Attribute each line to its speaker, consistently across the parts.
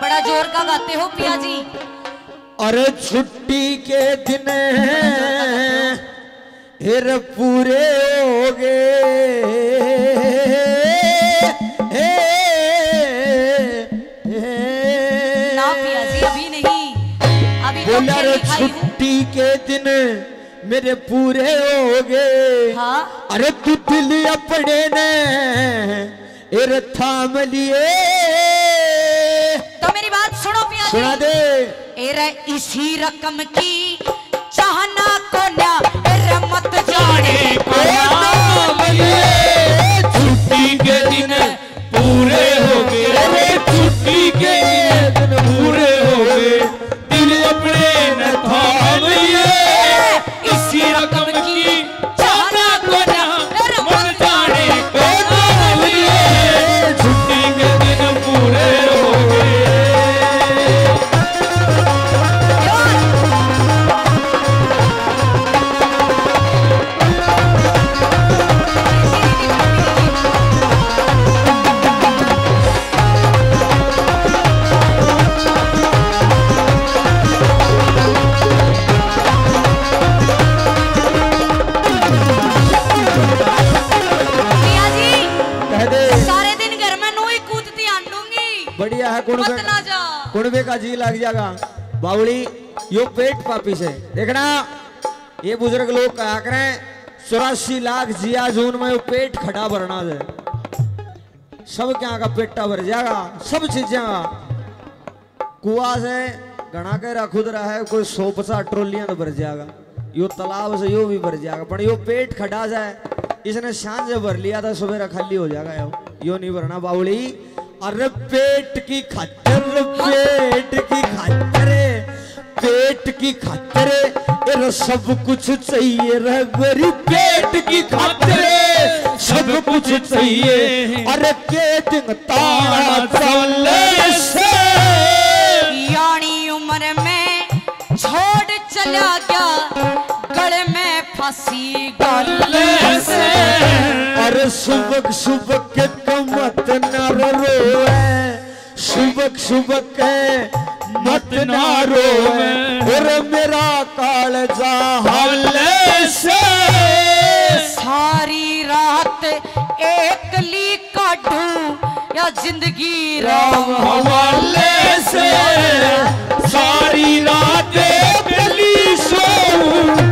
Speaker 1: बड़ा ज़ोर का गाते हो पिया जी।
Speaker 2: अरे छुट्टी के दिन फिर पूरे हो गए।
Speaker 1: ना पिया जी अभी नहीं। अभी तो
Speaker 2: बोला
Speaker 1: खेल
Speaker 2: रे
Speaker 1: दिखाई हूँ।
Speaker 2: छुट्टी के दिन मेरे पूरे हो गए।
Speaker 1: हाँ।
Speaker 2: अरे तू दिल अपने ने इर थाम लिए।
Speaker 1: तो मेरी बात सुनो पिया
Speaker 2: सुना दे।
Speaker 1: इसी रकम की
Speaker 3: है
Speaker 1: जा
Speaker 2: कुणबे का जी लग जाएगा बावड़ी यो पेट पापी से देखना ये बुज़ुर्ग लोग कहा करें चौरासी लाख जिया जून में पेट खड़ा भरना दे सब क्या का पेटा भर जाएगा सब चीज़ें कुआ से घना के खुद रहा है कोई सौ पचास ट्रोलियाँ तो भर जाएगा यो तालाब से यो भी भर जाएगा पर यो पेट खड़ा जाए इसने साँझ से भर लिया था सवेरा खाली हो जाएगा यो यो नहीं भरना बावड़ी अरे पेट की खातर, पेट की खातर, पेट की खातर ये सब कुछ चाहिए रे गोरी पेट की खातर, सब कुछ चाहिए। अरे के दिन ताड़ा चले से।
Speaker 1: यानी उम्र में छोड़ चला गया। फंसी गले से
Speaker 2: अरे सुबह सुबह के कमत न रोए। सुबह सुबह के मत न रोए। और मेरा काल जा हाले से
Speaker 1: सारी रात एक ली काटूं या ज़िंदगी राम
Speaker 3: हवाले से सारी रात गली सो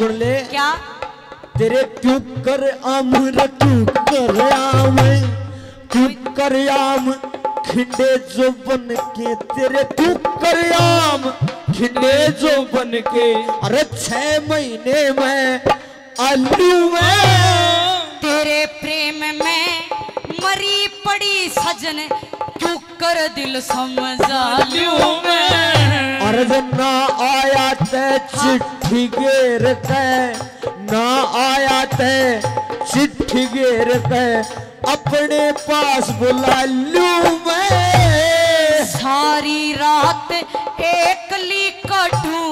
Speaker 2: क्यों? कर आम रे क्यों कर आम क्यों कर आम खिंडे जो बन के तेरे क्यों कर आम खिंडे जो बन के अरे छह महीने में आलू में।
Speaker 1: तेरे प्रेम में मरी पड़ी सजन क्यों कर दिल समझा
Speaker 3: लियो मैं।
Speaker 2: अर्ज़ ना आया ते चिट्ठी घेर के ना आया ते चिट्ठी घेर के अपने पास बुला लू मैं।
Speaker 1: सारी रात एकली कटूं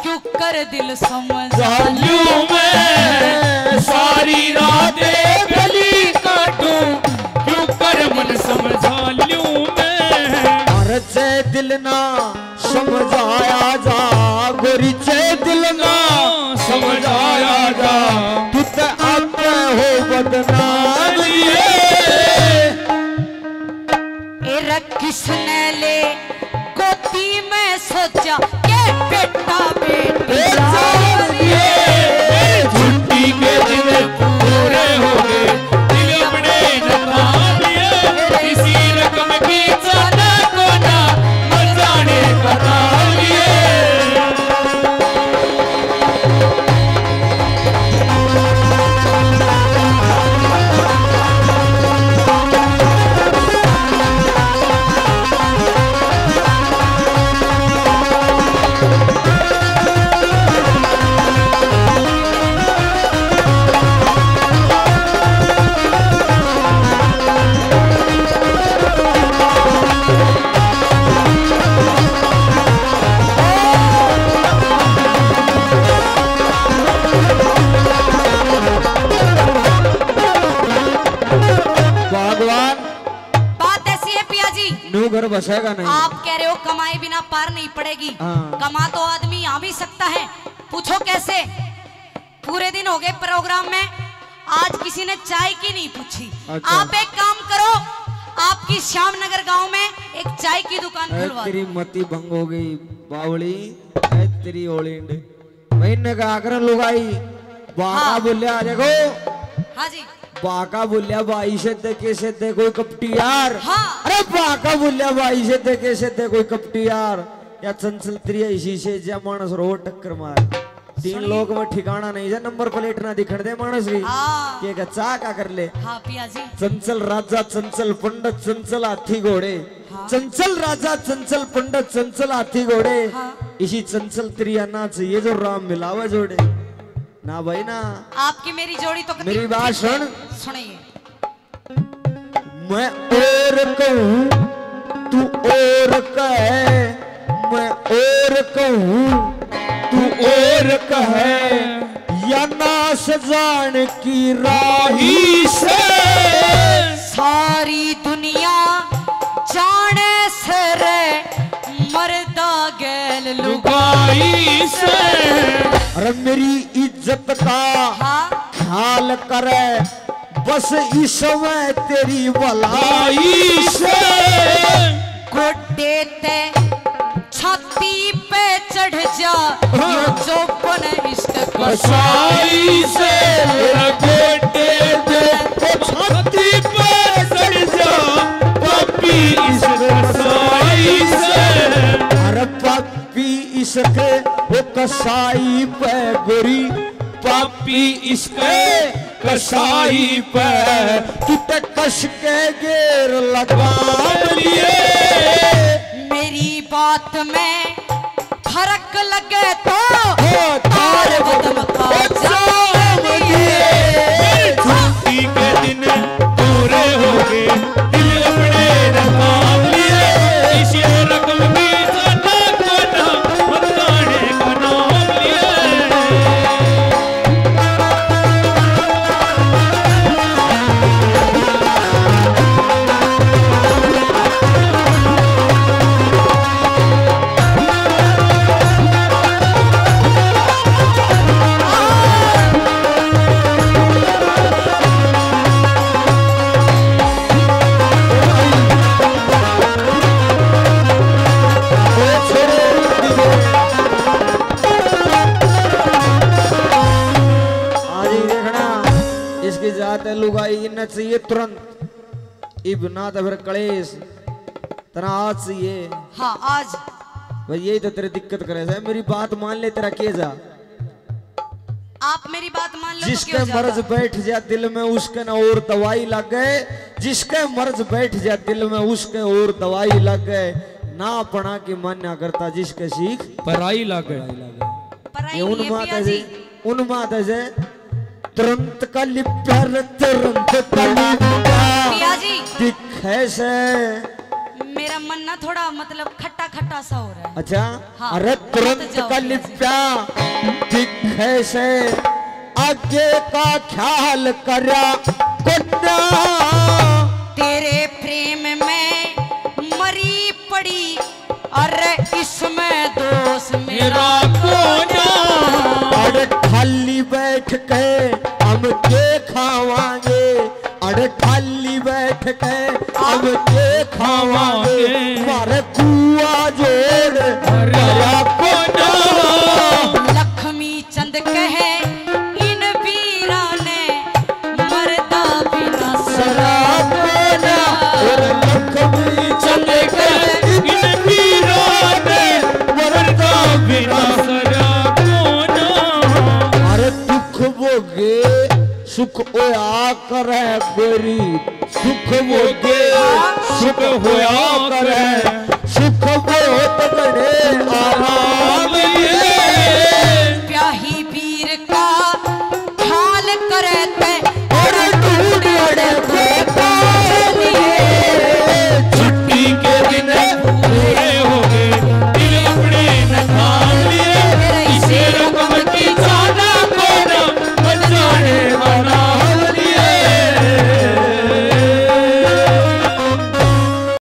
Speaker 1: क्यों कर दिल समझा
Speaker 3: लियो मैं। सारी रात गली काटूं क्यों कर मन समझा लियो मैं।
Speaker 2: अर्ज़ दिल ना। समझाया जा गोरी चे दिल ना।
Speaker 3: समझाया जा
Speaker 2: तू तो आप हो बदनाम। न्यू नहीं।
Speaker 1: आप कह रहे हो कमाई बिना पार नहीं पड़ेगी।
Speaker 2: हाँ।
Speaker 1: कमा तो आदमी आ भी सकता है। पूछो कैसे? पूरे दिन हो गए प्रोग्राम में। आज किसी ने चाय की नहीं पूछी।
Speaker 2: अच्छा।
Speaker 1: आप एक काम करो आपकी श्याम नगर गाँव में एक चाय की दुकान
Speaker 2: तेरी मती भंग हो गई बावड़ी ऐ तेरी ओलिंड मैंने कहा कर लुगाई। बाका
Speaker 1: हाँ।
Speaker 2: बोलिया देखो
Speaker 1: हाँ जी।
Speaker 2: बाका बोलिया बाई से दे के से दे कोई कपटी यार।
Speaker 1: हाँ।
Speaker 2: अरे बाका बोलिया बाई से दे के से दे कोई कपटी यार। या चंचल त्रिया इसी से जा मानस रो टक्कर मार। तीन लोग में ठिकाना नहीं जा नंबर प्लेट ना दिखण दे मानस भी के का चा का कर ले
Speaker 1: हाँ पिया जी
Speaker 2: चंचल राजा चंचल पंडित चंचल हाथी घोड़े। चंचल राजा चंचल पंडित चंचल हाथी घोड़े। इसी चंचल त्रिया नाच ये जो राम मिलावा जोड़े। ना भाई ना।
Speaker 1: आपकी मेरी जोड़ी तो
Speaker 2: मेरी बात सुन।
Speaker 1: सुनिए।
Speaker 2: मैं और कहूँ तू और कहे। मैं और कहूँ तू और कहे। या नाश जान की राही
Speaker 3: से।
Speaker 1: सारी दुनिया जाने गैल
Speaker 3: लुगाई से।
Speaker 2: अरे मेरी इज़्ज़त का
Speaker 1: हाँ।
Speaker 2: ख्याल करे। बस इस समय तेरी भलाई
Speaker 3: से।
Speaker 1: गोटे ते छाती पे चढ़ जा। जो चौपन इश्क
Speaker 3: कसाई से। कसाई
Speaker 2: पे गोरी
Speaker 3: पापी इसके कसाई पे
Speaker 2: तुटे कश के गेर लगा
Speaker 3: लिए।
Speaker 1: मेरी बात में फ़र्क लगे तो
Speaker 2: तार
Speaker 1: बदम का
Speaker 2: तुरंत इब ना तो फिर कलेश तना आज चाहिए
Speaker 1: हाँ आज।
Speaker 2: भाई यही तो तेरे दिक्कत करे से मेरी बात मान ले तेरा के जा?
Speaker 1: आप मेरी बात मान लो तो
Speaker 2: जिसके
Speaker 1: क्यों
Speaker 2: मर्ज बैठ जा दिल में उसके न और दवाई लग। गए जिसके मर्ज बैठ जा दिल में उसके और दवाई लग। गए ना पढ़ा की मान्या करता जिसके सीख
Speaker 3: पराई लग। गए
Speaker 2: ये उन
Speaker 1: है
Speaker 2: माता से
Speaker 1: जी
Speaker 2: उन माता से तुरंत का लिप्या रे तुरंत का लिप्या
Speaker 1: पिया जी।
Speaker 2: दिखे से।
Speaker 1: मेरा मन ना थोड़ा मतलब खट्टा खट्टा सा हो रहा है।
Speaker 2: अच्छा
Speaker 1: हाँ,
Speaker 2: अरे तुरंत
Speaker 1: जाओ
Speaker 2: का
Speaker 1: फिर से।
Speaker 2: दिखे से। आगे का ख्याल करा कुन्ना
Speaker 1: तेरे प्रेम में मरी पड़ी अरे इसमें दोष मेरा।
Speaker 3: मेरा कोना
Speaker 2: अरे खाली बैठ के हम के खावांगे अरे खाली बैठ के हम के खावांगे मारे कुआ करे